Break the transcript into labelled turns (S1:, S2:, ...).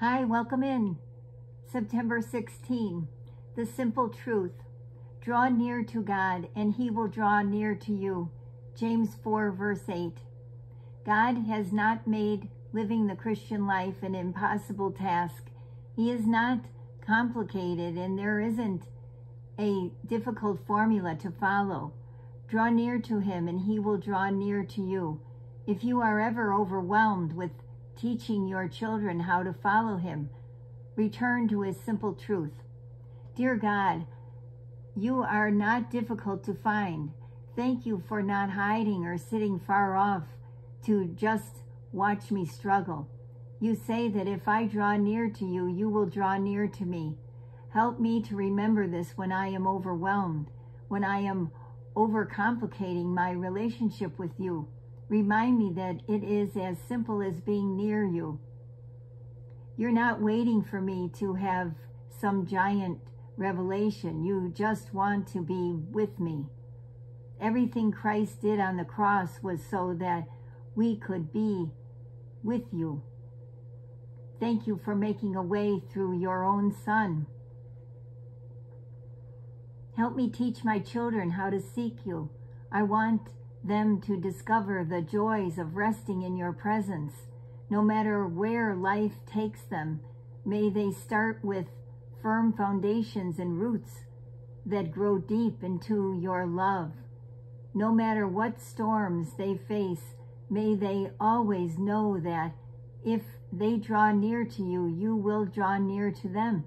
S1: Hi, welcome in. September 16, the simple truth. Draw near to God, and he will draw near to you. James 4, verse 8. God has not made living the Christian life an impossible task. He is not complicated, and there isn't a difficult formula to follow. Draw near to him, and he will draw near to you. If you are ever overwhelmed with teaching your children how to follow him, return to his simple truth. Dear God, you are not difficult to find. Thank you for not hiding or sitting far off to just watch me struggle. You say that if I draw near to you, you will draw near to me. Help me to remember this when I am overwhelmed, when I am overcomplicating my relationship with you. Remind me that it is as simple as being near you. You're not waiting for me to have some giant revelation. You just want to be with me. Everything Christ did on the cross was so that we could be with you. Thank you for making a way through your own Son. Help me teach my children how to seek you. I want them to discover the joys of resting in your presence. No matter where life takes them, may they start with firm foundations and roots that grow deep into your love. No matter what storms they face, may they always know that if they draw near to you, you will draw near to them.